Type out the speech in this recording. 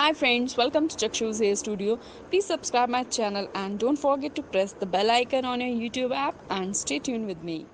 Hi friends, welcome to Chakshu's Hair Studio. Please subscribe my channel and don't forget to press the bell icon on your YouTube app and stay tuned with me.